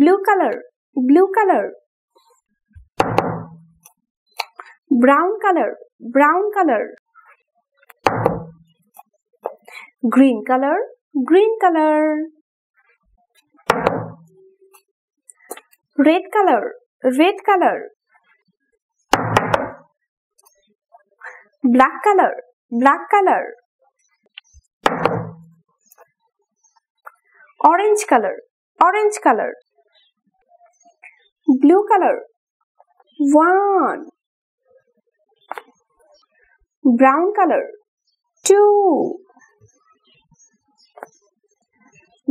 blue color. Blue color. Brown color. Brown color. Green color. Green color. Red color. Red color. Black color. Black color. Orange color. Orange color blue color. One. Brown color. Two.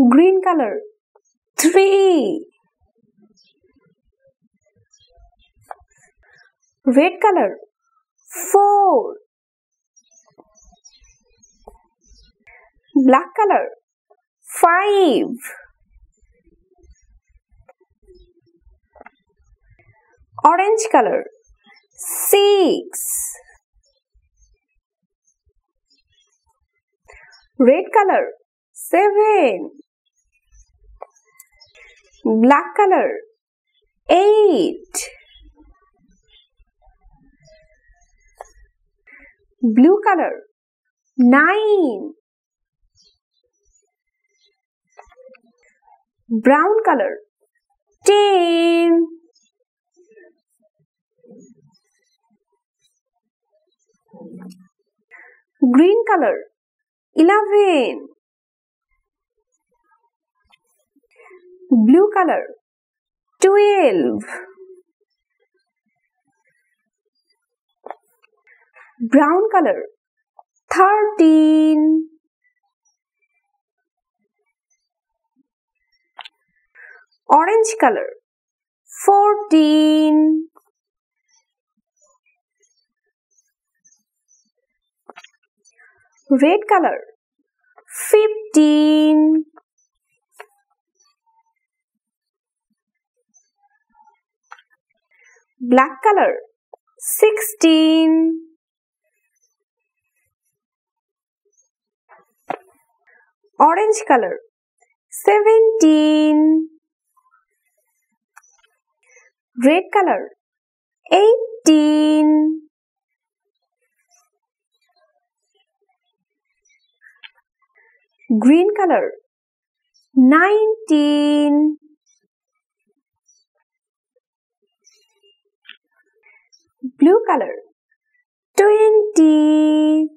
Green color. Three. Red color. Four. Black color. Five orange color. Six. Red color. Seven. Black color. Eight. Blue color. Nine. Brown color. Ten green color eleven blue color twelve brown color thirteen orange color fourteen red color. Fifteen. Black color. Sixteen. Orange color. Seventeen. Red color. Eighteen green color. Nineteen. Blue color. Twenty.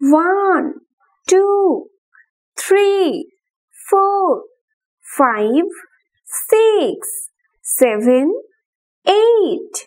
One two three four five six seven eight